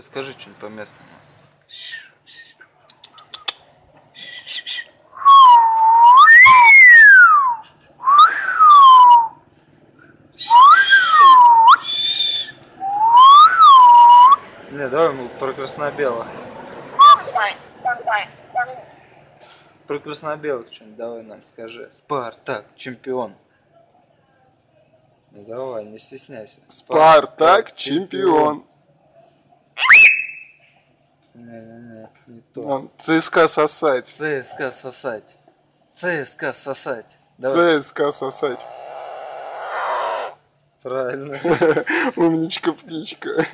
Скажи что-нибудь по местному. Не, давай мы про красно-белых. Про красно-белых что-нибудь давай нам скажи. Спартак, чемпион. Ну давай, не стесняйся. Спартак чемпион. Не-не-не, не то. Нам ЦСКА сосать. ЦСКА сосать. ЦСКА сосать. Давай. ЦСКА сосать. Правильно. Умничка птичка.